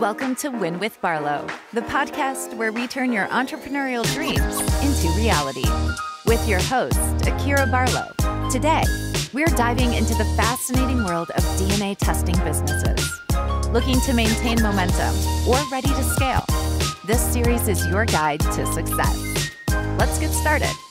Welcome to Win with Barlow, the podcast where we turn your entrepreneurial dreams into reality. With your host, Akira Barlow. Today, we're diving into the fascinating world of DNA testing businesses. Looking to maintain momentum or ready to scale? This series is your guide to success. Let's get started.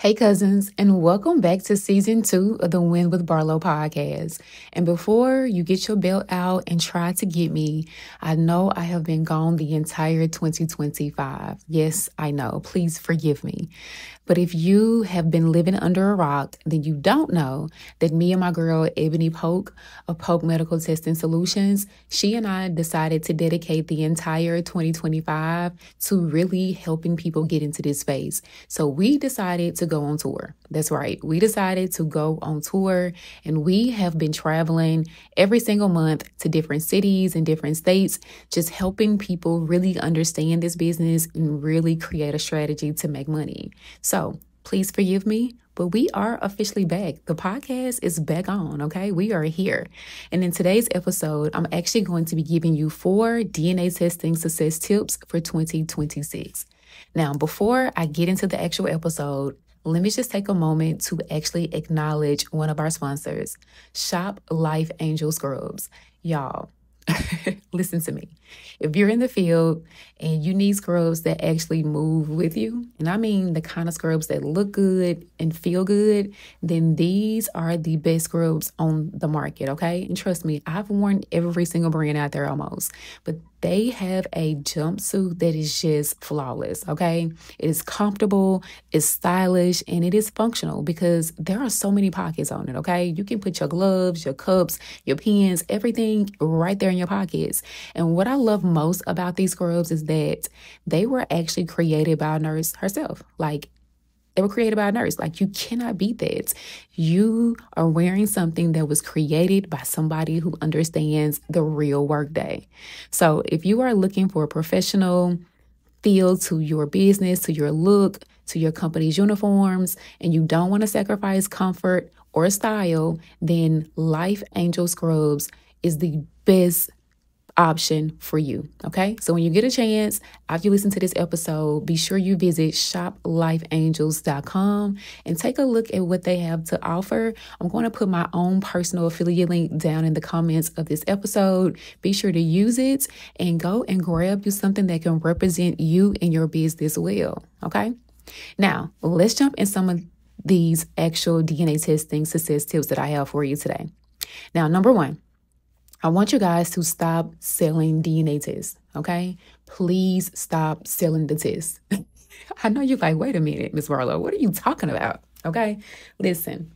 Hey, cousins, and welcome back to season two of the Win with Barlow podcast. And before you get your belt out and try to get me, I know I have been gone the entire 2025. Yes, I know. Please forgive me. But if you have been living under a rock, then you don't know that me and my girl, Ebony Polk of Polk Medical Testing Solutions, she and I decided to dedicate the entire 2025 to really helping people get into this space. So we decided to go on tour. That's right. We decided to go on tour and we have been traveling every single month to different cities and different states, just helping people really understand this business and really create a strategy to make money. So please forgive me, but we are officially back. The podcast is back on, okay? We are here. And in today's episode, I'm actually going to be giving you four DNA testing success tips for 2026. Now, before I get into the actual episode, let me just take a moment to actually acknowledge one of our sponsors, Shop Life Angel Scrubs. Y'all, listen to me. If you're in the field and you need scrubs that actually move with you, and I mean the kind of scrubs that look good and feel good, then these are the best scrubs on the market, okay? And trust me, I've worn every single brand out there almost, but they have a jumpsuit that is just flawless, okay? It is comfortable, it's stylish, and it is functional because there are so many pockets on it, okay? You can put your gloves, your cups, your pens, everything right there in your pockets. And what I love most about these scrubs is that they were actually created by a nurse herself. Like they were created by a nurse. Like you cannot beat that. You are wearing something that was created by somebody who understands the real workday. So if you are looking for a professional feel to your business, to your look, to your company's uniforms, and you don't want to sacrifice comfort or style, then Life Angel Scrubs is the best option for you. Okay. So when you get a chance, after you listen to this episode, be sure you visit shoplifeangels.com and take a look at what they have to offer. I'm going to put my own personal affiliate link down in the comments of this episode. Be sure to use it and go and grab you something that can represent you and your business well. Okay. Now let's jump in some of these actual DNA testing success tips that I have for you today. Now, number one, I want you guys to stop selling DNA tests, okay? Please stop selling the tests. I know you're like, wait a minute, Ms. Barlow, what are you talking about? Okay, listen.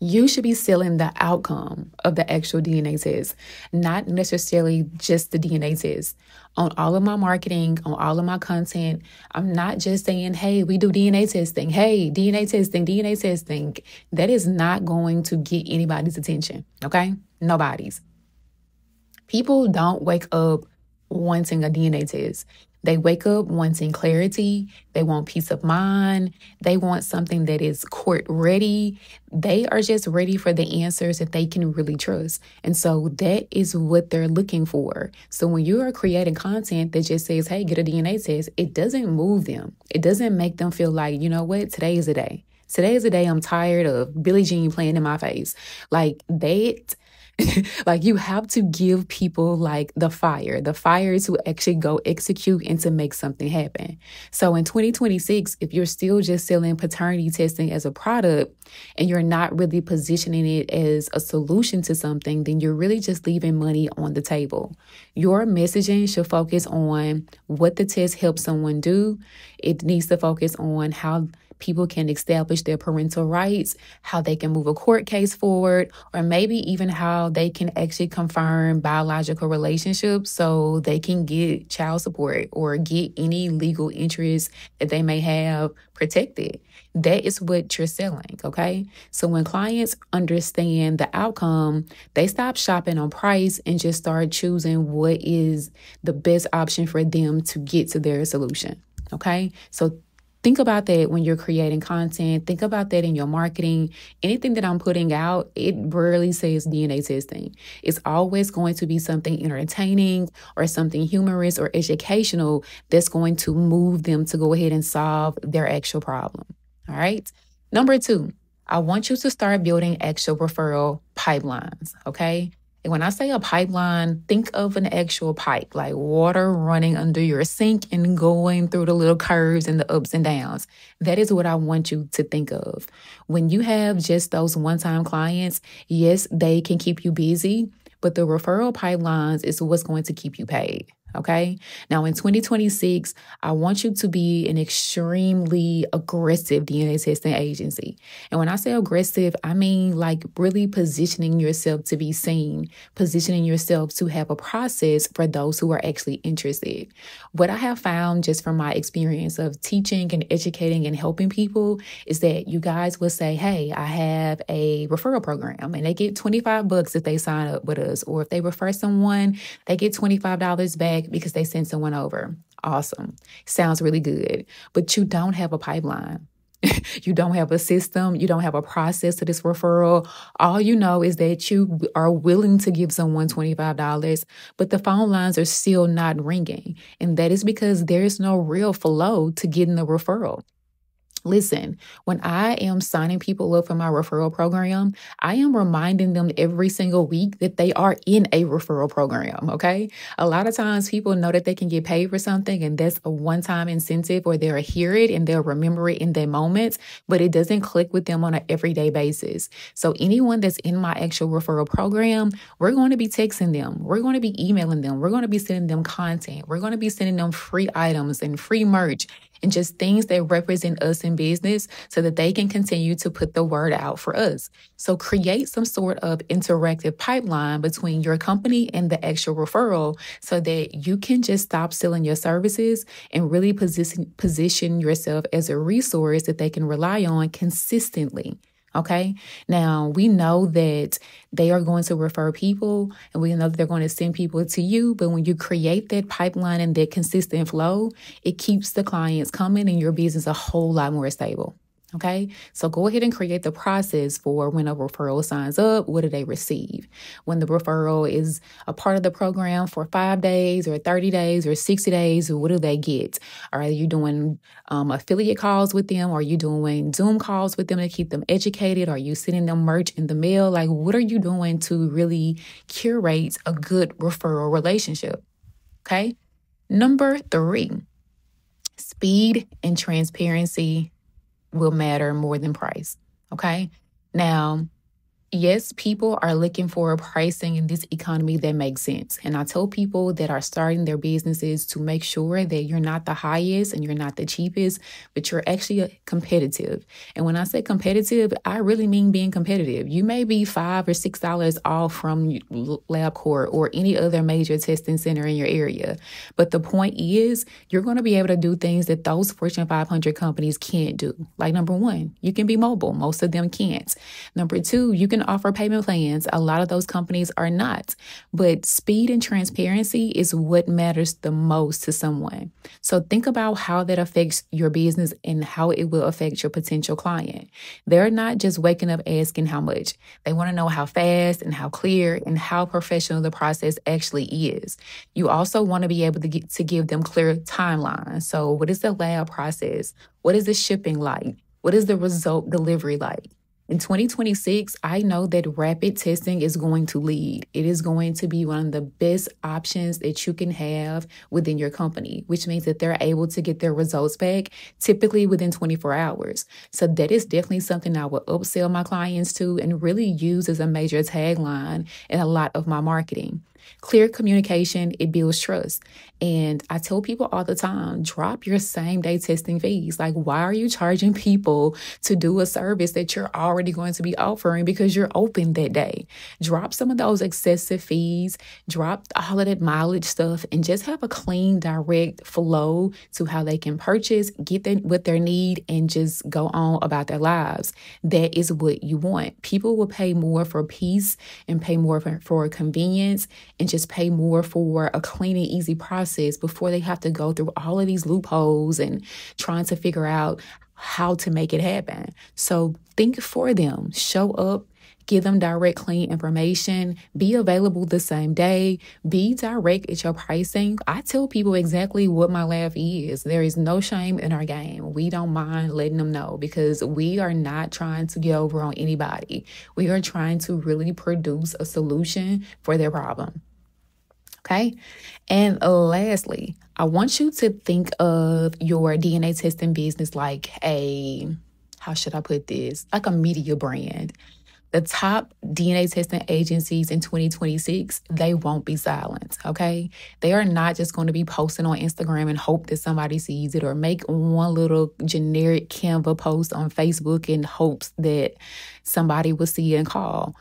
You should be selling the outcome of the actual DNA test, not necessarily just the DNA test. On all of my marketing, on all of my content, I'm not just saying, hey, we do DNA testing. Hey, DNA testing, DNA testing. That is not going to get anybody's attention, okay? Nobody's. People don't wake up wanting a DNA test. They wake up wanting clarity. They want peace of mind. They want something that is court ready. They are just ready for the answers that they can really trust. And so that is what they're looking for. So when you are creating content that just says, hey, get a DNA test, it doesn't move them. It doesn't make them feel like, you know what, today is the day. Today is the day I'm tired of Billie Jean playing in my face. Like that like you have to give people like the fire, the fire to actually go execute and to make something happen. So in 2026, if you're still just selling paternity testing as a product and you're not really positioning it as a solution to something, then you're really just leaving money on the table. Your messaging should focus on what the test helps someone do. It needs to focus on how people can establish their parental rights, how they can move a court case forward, or maybe even how they can actually confirm biological relationships so they can get child support or get any legal interest that they may have protected. That is what you're selling, okay? So when clients understand the outcome, they stop shopping on price and just start choosing what is the best option for them to get to their solution, okay? So think about that when you're creating content. Think about that in your marketing. Anything that I'm putting out, it rarely says DNA testing. It's always going to be something entertaining or something humorous or educational that's going to move them to go ahead and solve their actual problem. All right. Number two, I want you to start building actual referral pipelines. Okay. And when I say a pipeline, think of an actual pipe, like water running under your sink and going through the little curves and the ups and downs. That is what I want you to think of. When you have just those one time clients, yes, they can keep you busy, but the referral pipelines is what's going to keep you paid. Okay. Now in 2026, I want you to be an extremely aggressive DNA testing agency. And when I say aggressive, I mean like really positioning yourself to be seen, positioning yourself to have a process for those who are actually interested. What I have found just from my experience of teaching and educating and helping people is that you guys will say, Hey, I have a referral program and they get 25 bucks if they sign up with us. Or if they refer someone, they get $25 back because they sent someone over. Awesome. Sounds really good. But you don't have a pipeline. you don't have a system. You don't have a process to this referral. All you know is that you are willing to give someone $25, but the phone lines are still not ringing. And that is because there's no real flow to getting the referral. Listen, when I am signing people up for my referral program, I am reminding them every single week that they are in a referral program. Okay. A lot of times people know that they can get paid for something and that's a one time incentive or they'll hear it and they'll remember it in their moments, but it doesn't click with them on an everyday basis. So anyone that's in my actual referral program, we're going to be texting them. We're going to be emailing them. We're going to be sending them content. We're going to be sending them free items and free merch and just things that represent us in business so that they can continue to put the word out for us. So create some sort of interactive pipeline between your company and the actual referral so that you can just stop selling your services and really position position yourself as a resource that they can rely on consistently. Okay. Now we know that they are going to refer people and we know that they're going to send people to you. But when you create that pipeline and that consistent flow, it keeps the clients coming and your business a whole lot more stable. Okay, so go ahead and create the process for when a referral signs up, what do they receive? When the referral is a part of the program for five days or 30 days or 60 days, what do they get? Are you doing um, affiliate calls with them? Are you doing Zoom calls with them to keep them educated? Are you sending them merch in the mail? Like, what are you doing to really curate a good referral relationship? Okay, number three speed and transparency will matter more than price. Okay. Now, yes, people are looking for a pricing in this economy that makes sense. And I tell people that are starting their businesses to make sure that you're not the highest and you're not the cheapest, but you're actually uh, competitive. And when I say competitive, I really mean being competitive. You may be five or six dollars off from LabCorp or any other major testing center in your area. But the point is, you're going to be able to do things that those Fortune 500 companies can't do. Like number one, you can be mobile. Most of them can't. Number two, you can offer payment plans. A lot of those companies are not. But speed and transparency is what matters the most to someone. So think about how that affects your business and how it will affect your potential client. They're not just waking up asking how much. They want to know how fast and how clear and how professional the process actually is. You also want to be able to get to give them clear timelines. So what is the lab process? What is the shipping like? What is the result delivery like? In 2026, I know that rapid testing is going to lead. It is going to be one of the best options that you can have within your company, which means that they're able to get their results back typically within 24 hours. So that is definitely something I will upsell my clients to and really use as a major tagline in a lot of my marketing. Clear communication, it builds trust. And I tell people all the time drop your same day testing fees. Like, why are you charging people to do a service that you're already going to be offering because you're open that day? Drop some of those excessive fees, drop all of that mileage stuff, and just have a clean, direct flow to how they can purchase, get them what their need, and just go on about their lives. That is what you want. People will pay more for peace and pay more for, for convenience and just pay more for a clean and easy process before they have to go through all of these loopholes and trying to figure out how to make it happen. So think for them, show up give them direct, clean information, be available the same day, be direct at your pricing. I tell people exactly what my laugh is. There is no shame in our game. We don't mind letting them know because we are not trying to get over on anybody. We are trying to really produce a solution for their problem. Okay. And lastly, I want you to think of your DNA testing business like a, how should I put this? Like a media brand the top DNA testing agencies in 2026, they won't be silent, okay? They are not just going to be posting on Instagram and hope that somebody sees it or make one little generic Canva post on Facebook in hopes that somebody will see it and call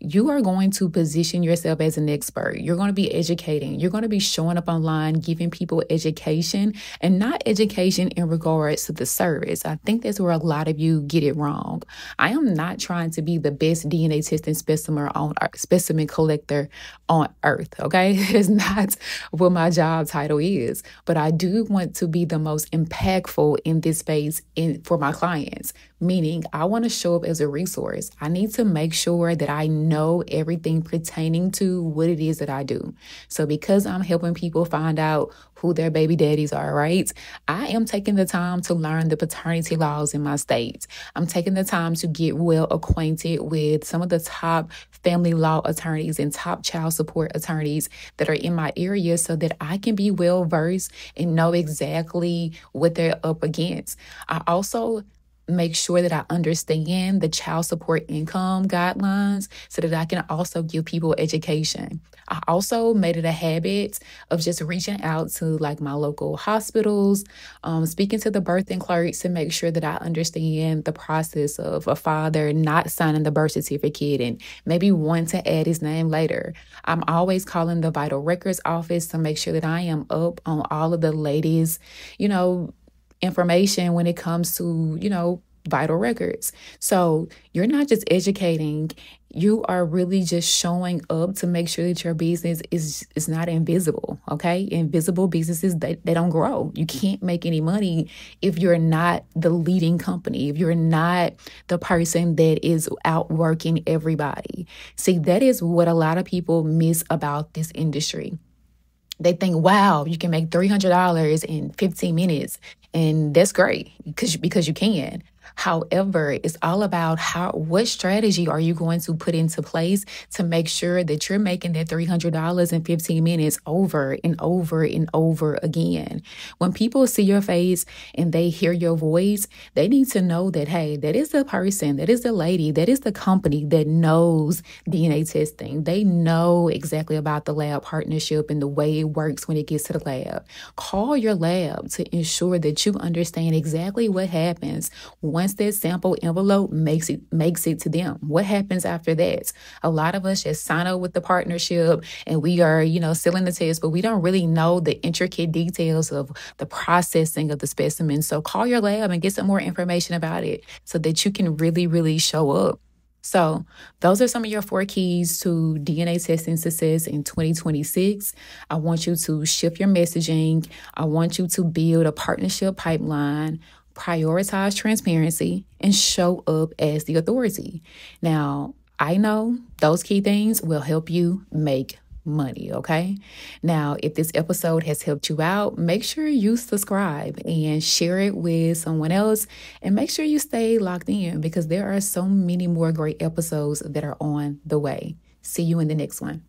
you are going to position yourself as an expert. You're going to be educating. You're going to be showing up online, giving people education and not education in regards to the service. I think that's where a lot of you get it wrong. I am not trying to be the best DNA testing specimen on specimen collector on earth. Okay. It's not what my job title is, but I do want to be the most impactful in this space in for my clients meaning I want to show up as a resource. I need to make sure that I know everything pertaining to what it is that I do. So, because I'm helping people find out who their baby daddies are, right? I am taking the time to learn the paternity laws in my state. I'm taking the time to get well acquainted with some of the top family law attorneys and top child support attorneys that are in my area so that I can be well versed and know exactly what they're up against. I also make sure that I understand the child support income guidelines so that I can also give people education. I also made it a habit of just reaching out to like my local hospitals, um, speaking to the birthing clerks to make sure that I understand the process of a father not signing the birth certificate and maybe want to add his name later. I'm always calling the vital records office to make sure that I am up on all of the latest, you know, information when it comes to, you know, vital records. So you're not just educating, you are really just showing up to make sure that your business is is not invisible. Okay. Invisible businesses they, they don't grow. You can't make any money if you're not the leading company, if you're not the person that is outworking everybody. See, that is what a lot of people miss about this industry they think, wow, you can make $300 in 15 minutes. And that's great because, because you can. However, it's all about how what strategy are you going to put into place to make sure that you're making that $300 in 15 minutes over and over and over again. When people see your face and they hear your voice, they need to know that hey, that is the person, that is the lady, that is the company that knows DNA testing. They know exactly about the lab partnership and the way it works when it gets to the lab. Call your lab to ensure that you understand exactly what happens once once that sample envelope makes it makes it to them what happens after that a lot of us just sign up with the partnership and we are you know selling the test but we don't really know the intricate details of the processing of the specimen so call your lab and get some more information about it so that you can really really show up so, those are some of your four keys to DNA testing success in 2026. I want you to shift your messaging. I want you to build a partnership pipeline prioritize transparency, and show up as the authority. Now, I know those key things will help you make money, okay? Now, if this episode has helped you out, make sure you subscribe and share it with someone else and make sure you stay locked in because there are so many more great episodes that are on the way. See you in the next one.